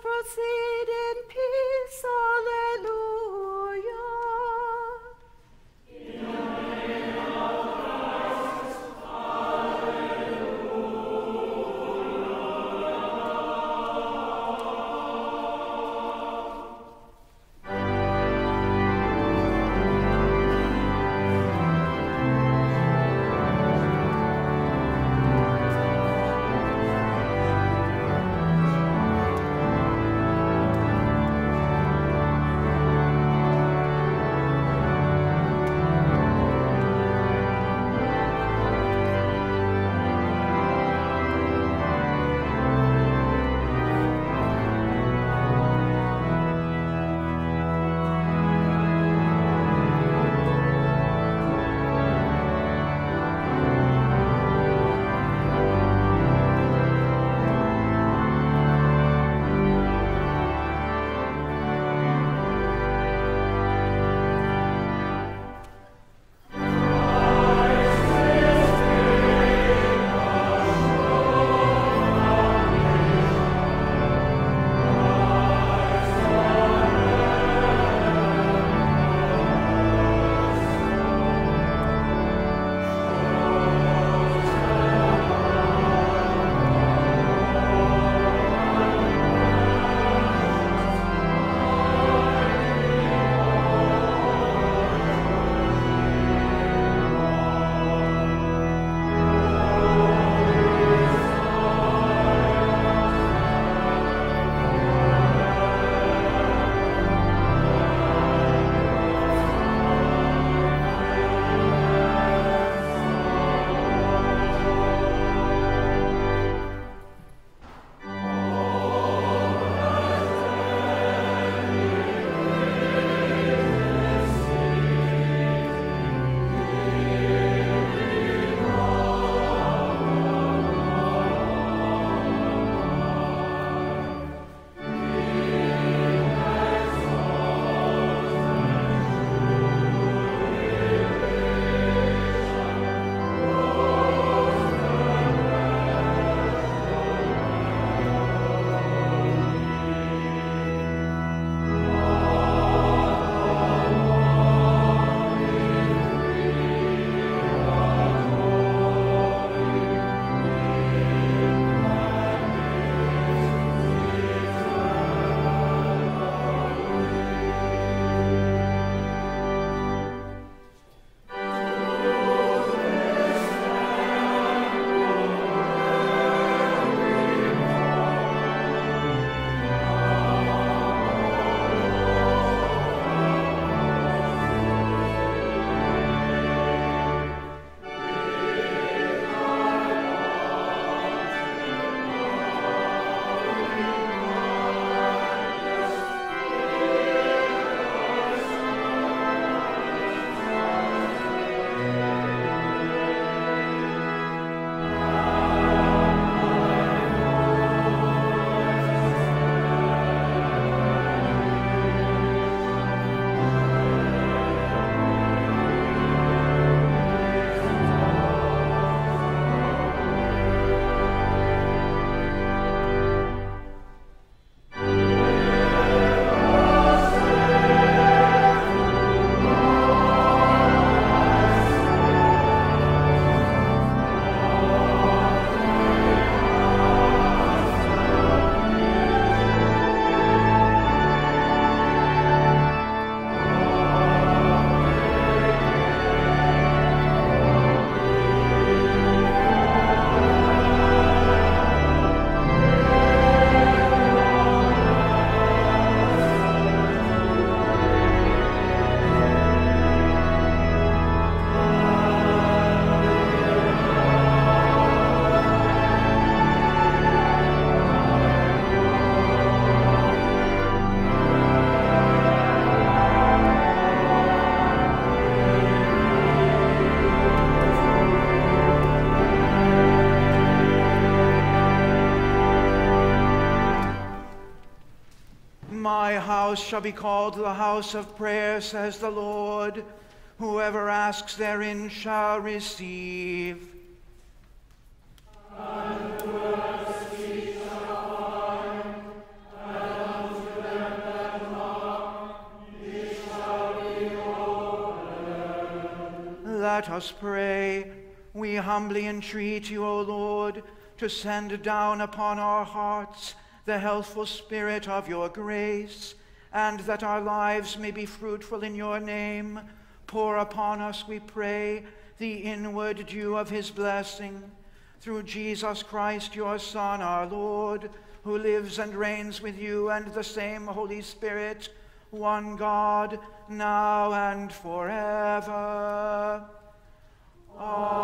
proceed in peace. My house shall be called the house of prayer, says the Lord. Whoever asks therein shall receive. Let us pray. We humbly entreat you, O Lord, to send down upon our hearts the healthful spirit of your grace, and that our lives may be fruitful in your name. Pour upon us, we pray, the inward dew of his blessing. Through Jesus Christ, your Son, our Lord, who lives and reigns with you and the same Holy Spirit, one God, now and forever. Amen.